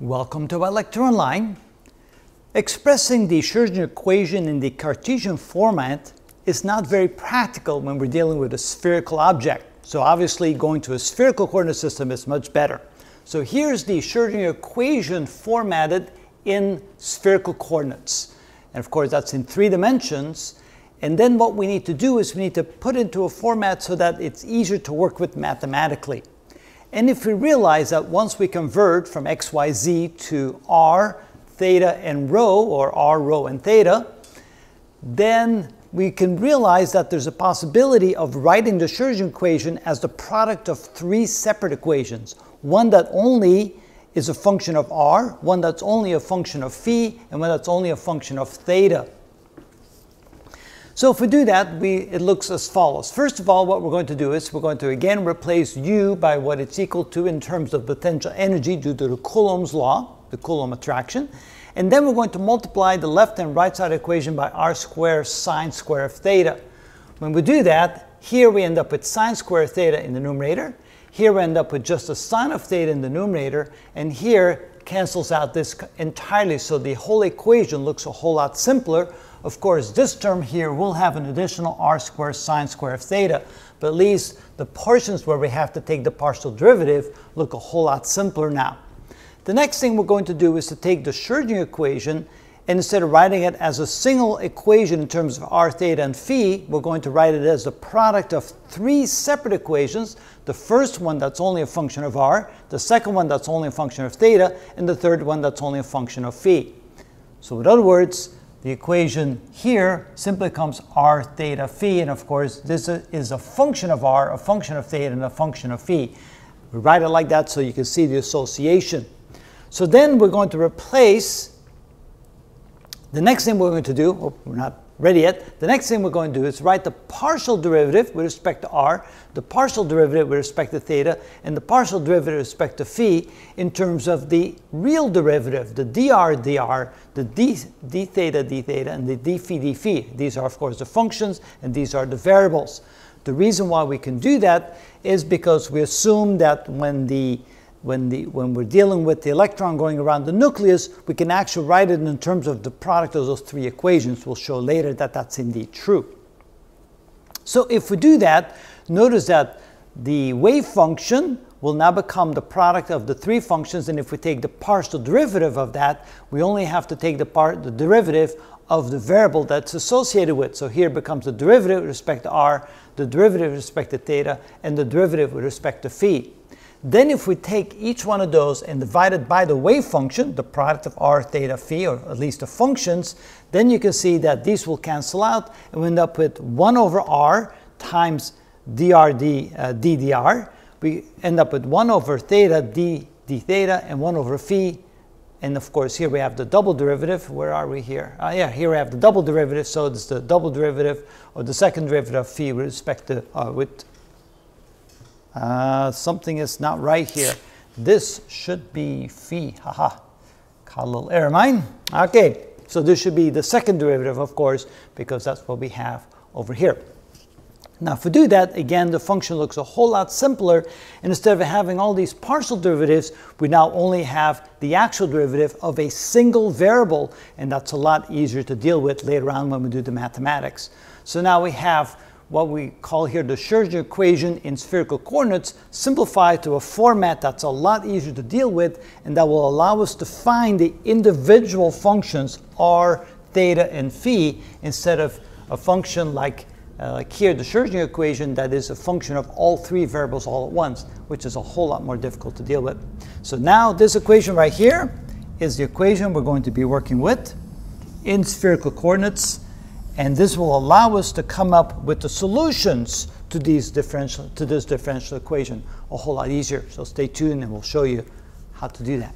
Welcome to ilectureonline. Expressing the Schrödinger equation in the Cartesian format is not very practical when we're dealing with a spherical object. So obviously going to a spherical coordinate system is much better. So here's the Schrödinger equation formatted in spherical coordinates. And of course that's in three dimensions. And then what we need to do is we need to put into a format so that it's easier to work with mathematically. And if we realize that once we convert from xyz to r, theta, and rho, or r, rho, and theta, then we can realize that there's a possibility of writing the Schrödinger equation as the product of three separate equations. One that only is a function of r, one that's only a function of phi, and one that's only a function of theta. So if we do that, we, it looks as follows. First of all, what we're going to do is we're going to again replace U by what it's equal to in terms of potential energy due to the Coulomb's law, the Coulomb attraction. And then we're going to multiply the left and right side equation by r squared sine square of theta. When we do that, here we end up with sine square theta in the numerator. Here we end up with just a sine of theta in the numerator. And here cancels out this entirely, so the whole equation looks a whole lot simpler. Of course, this term here will have an additional r squared sine square of theta, but at least the portions where we have to take the partial derivative look a whole lot simpler now. The next thing we're going to do is to take the Schrödinger equation instead of writing it as a single equation in terms of r, theta, and phi, we're going to write it as the product of three separate equations. The first one that's only a function of r, the second one that's only a function of theta, and the third one that's only a function of phi. So in other words, the equation here simply comes r theta phi, and of course this is a function of r, a function of theta, and a function of phi. We write it like that so you can see the association. So then we're going to replace, the next thing we're going to do, oh, we're not ready yet. The next thing we're going to do is write the partial derivative with respect to r, the partial derivative with respect to theta, and the partial derivative with respect to phi in terms of the real derivative, the dr dr, the d, d theta d theta, and the d phi d phi. These are, of course, the functions, and these are the variables. The reason why we can do that is because we assume that when the when, the, when we're dealing with the electron going around the nucleus, we can actually write it in terms of the product of those three equations. We'll show later that that's indeed true. So if we do that, notice that the wave function will now become the product of the three functions, and if we take the partial derivative of that, we only have to take the, part, the derivative of the variable that's associated with. So here becomes the derivative with respect to r, the derivative with respect to theta, and the derivative with respect to phi. Then if we take each one of those and divide it by the wave function, the product of r, theta, phi, or at least the functions, then you can see that these will cancel out and we end up with 1 over r times dr d, uh, d dr. We end up with 1 over theta d d theta and 1 over phi. And of course, here we have the double derivative. Where are we here? Uh, yeah, here we have the double derivative. So it's the double derivative or the second derivative of phi with respect to, uh, with uh, something is not right here. This should be phi. Haha. Error mine. Okay, so this should be the second derivative, of course, because that's what we have over here. Now, if we do that, again, the function looks a whole lot simpler. And instead of having all these partial derivatives, we now only have the actual derivative of a single variable, and that's a lot easier to deal with later on when we do the mathematics. So now we have what we call here the Schrödinger equation in spherical coordinates simplified to a format that's a lot easier to deal with and that will allow us to find the individual functions r, theta, and phi instead of a function like, uh, like here, the Schrödinger equation that is a function of all three variables all at once, which is a whole lot more difficult to deal with. So now this equation right here is the equation we're going to be working with in spherical coordinates and this will allow us to come up with the solutions to, these differential, to this differential equation a whole lot easier. So stay tuned and we'll show you how to do that.